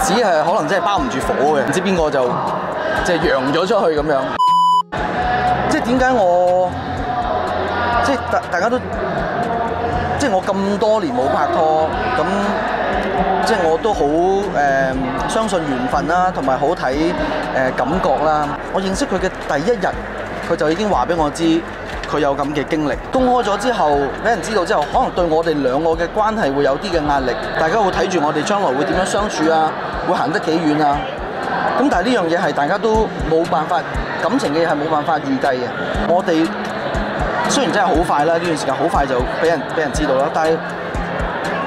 只係可能真係包唔住火嘅，唔知邊個就即係揚咗出去咁樣。即係點解我即係大大家都即係我咁多年冇拍拖，咁即係我都好誒、相信緣分啦，同埋好睇誒、感覺啦。我認識佢嘅第一日，佢就已經話俾我知佢有咁嘅經歷。公開咗之後，俾人知道之後，可能對我哋兩個嘅關係會有啲嘅壓力，大家會睇住我哋將來會點樣相處啊，會行得幾遠啊。咁但係呢樣嘢係大家都冇辦法，感情嘅嘢係冇辦法預計嘅。我哋雖然真係好快啦，呢段時間好快就俾人俾人知道啦，但係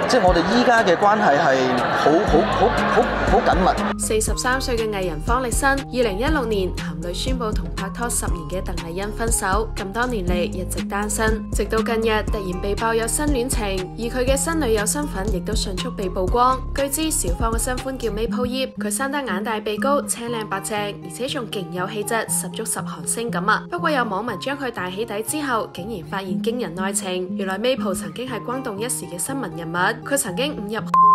即係我哋依家嘅關係係好好好好好緊密。四十三歲嘅藝人方力申，二零一六年含淚宣布同拍拖十年嘅鄧麗欣分手，咁多年嚟一直單身，直到近日突然被爆有新戀情，而佢嘅新女友身份亦都迅速被曝光。據知小方嘅新歡叫 Maple 葉，佢生得眼大鼻高，青靚白淨，而且仲勁有氣質，十足十韓星咁啊！不過有網民將佢大起底之後，竟然發現驚人內情，原來 Maple 曾經係轟動一時嘅新聞人物，佢曾經誤入。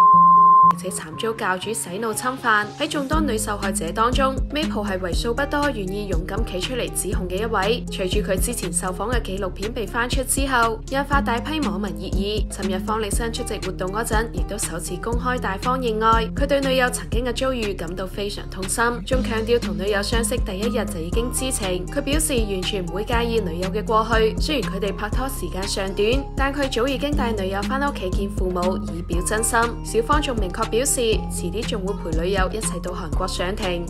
而且惨遭教主洗腦侵犯。喺眾多女受害者當中，Maple 係為數不多願意勇敢企出嚟指控嘅一位。隨住佢之前受訪嘅紀錄片被翻出之後，引發大批網民熱議。尋日方力申出席活動嗰陣，亦都首次公開大方認愛。佢對女友曾經嘅遭遇感到非常痛心，仲強調同女友相識第一日就已經知情。佢表示完全唔會介意女友嘅過去，雖然佢哋拍拖時間尚短，但佢早已經帶女友翻屋企見父母，以表真心。小方仲明明確表示，迟啲仲会陪女友一齐到韩国上庭。